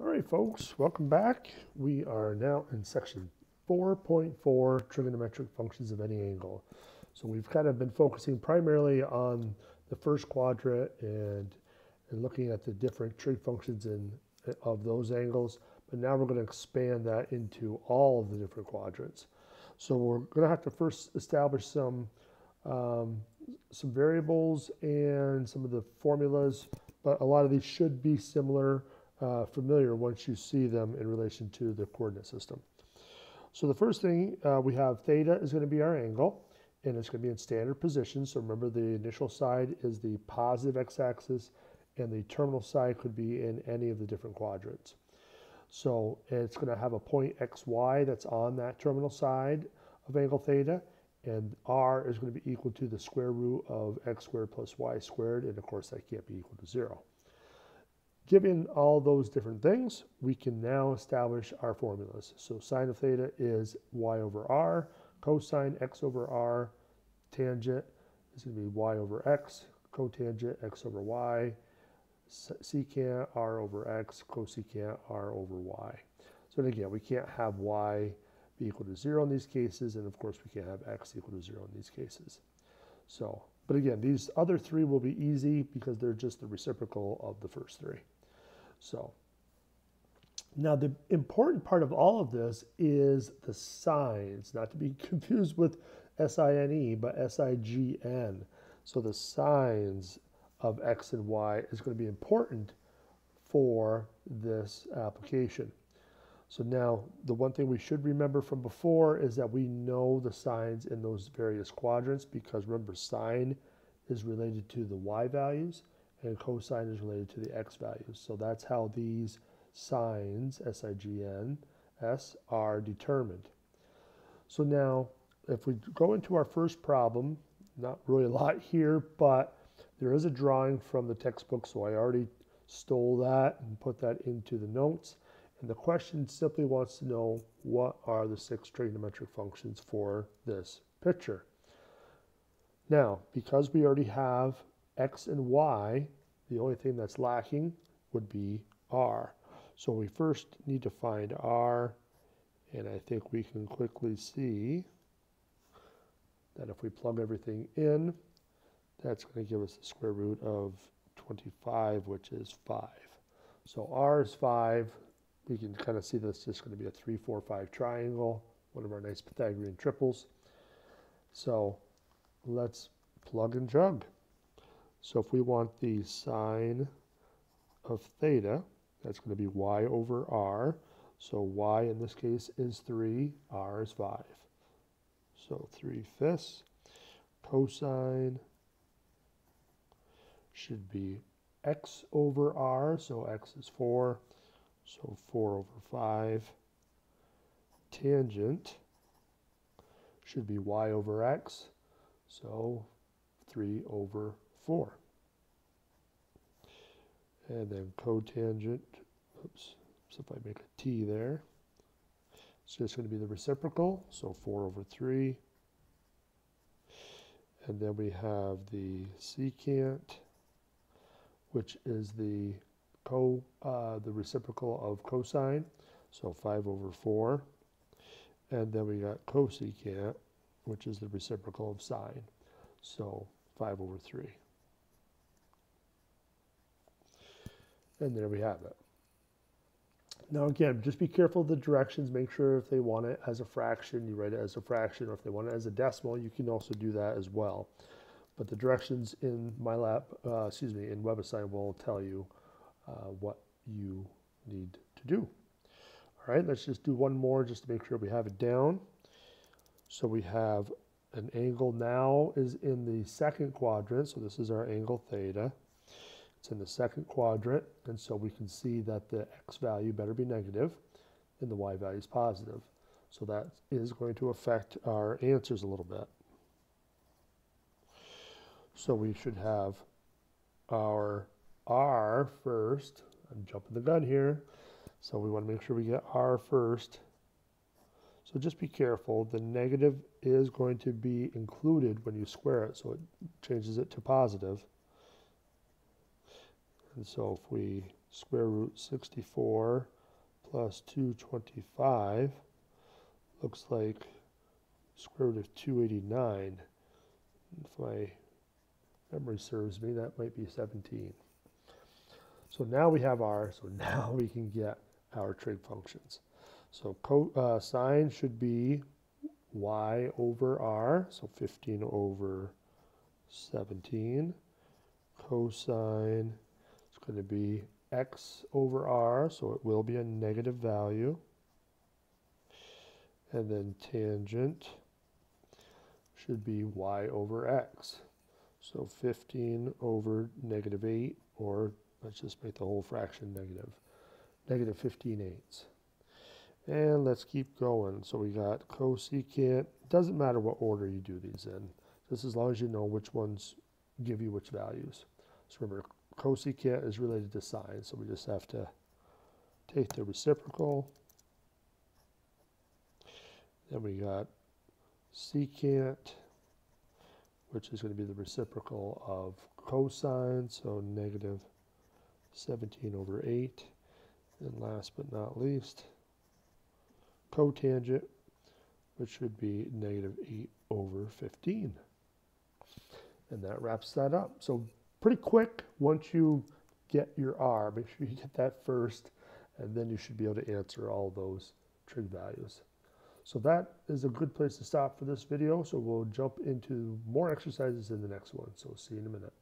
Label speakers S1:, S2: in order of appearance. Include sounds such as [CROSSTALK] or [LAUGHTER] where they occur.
S1: All right, folks, welcome back. We are now in section 4.4, trigonometric functions of any angle. So we've kind of been focusing primarily on the first quadrant and, and looking at the different trig functions in, of those angles, but now we're going to expand that into all of the different quadrants. So we're going to have to first establish some, um, some variables and some of the formulas, but a lot of these should be similar uh, familiar once you see them in relation to the coordinate system. So the first thing uh, we have theta is going to be our angle and it's going to be in standard position. So remember the initial side is the positive x-axis and the terminal side could be in any of the different quadrants. So it's going to have a point xy that's on that terminal side of angle theta and r is going to be equal to the square root of x squared plus y squared and of course that can't be equal to zero. Given all those different things, we can now establish our formulas. So sine of theta is y over r, cosine x over r, tangent is going to be y over x, cotangent x over y, secant r over x, cosecant r over y. So again, we can't have y be equal to 0 in these cases, and of course we can't have x equal to 0 in these cases. So, but again, these other three will be easy because they're just the reciprocal of the first three. So now the important part of all of this is the signs, not to be [LAUGHS] confused with S-I-N-E, but S-I-G-N. So the signs of X and Y is going to be important for this application. So now the one thing we should remember from before is that we know the signs in those various quadrants because remember sine is related to the y values and cosine is related to the x values. So that's how these signs, S-I-G-N, S, are determined. So now, if we go into our first problem, not really a lot here, but there is a drawing from the textbook, so I already stole that and put that into the notes. And the question simply wants to know what are the six trigonometric functions for this picture. Now, because we already have x and y, the only thing that's lacking would be r. So we first need to find r, and I think we can quickly see that if we plug everything in, that's going to give us the square root of 25, which is 5. So r is 5. We can kind of see this is going to be a 3, 4, 5 triangle, one of our nice Pythagorean triples. So let's plug and jug. So if we want the sine of theta, that's going to be y over r. So y in this case is 3, r is 5. So 3 fifths. Cosine should be x over r, so x is 4, so 4 over 5. Tangent should be y over x, so 3 over 4. And then cotangent, oops, so if I make a t there, it's just going to be the reciprocal, so 4 over 3. And then we have the secant, which is the co uh, the reciprocal of cosine, so 5 over 4. And then we got cosecant, which is the reciprocal of sine, so 5 over 3. And there we have it. Now again, just be careful of the directions. Make sure if they want it as a fraction, you write it as a fraction, or if they want it as a decimal, you can also do that as well. But the directions in MyLab, uh, excuse me, in WebAssign will tell you uh, what you need to do. All right, let's just do one more just to make sure we have it down. So we have an angle now is in the second quadrant, so this is our angle theta. It's in the second quadrant, and so we can see that the x value better be negative and the y value is positive. So that is going to affect our answers a little bit. So we should have our r first. I'm jumping the gun here. So we want to make sure we get r first. So just be careful. The negative is going to be included when you square it, so it changes it to positive. And so if we square root 64 plus 225 looks like square root of 289. If my memory serves me, that might be 17. So now we have our, so [LAUGHS] now we can get our trig functions. So uh, sine should be y over r, so 15 over 17. Cosine is going to be x over r, so it will be a negative value. And then tangent should be y over x. So 15 over negative 8, or let's just make the whole fraction negative. negative, negative 15 eighths. And let's keep going. So we got cosecant. Doesn't matter what order you do these in, just as long as you know which ones give you which values. So remember, cosecant is related to sine, so we just have to take the reciprocal. Then we got secant, which is going to be the reciprocal of cosine, so negative 17 over 8. And last but not least, cotangent, which should be negative 8 over 15. And that wraps that up. So pretty quick once you get your R. Make sure you get that first, and then you should be able to answer all those trig values. So that is a good place to stop for this video. So we'll jump into more exercises in the next one. So see you in a minute.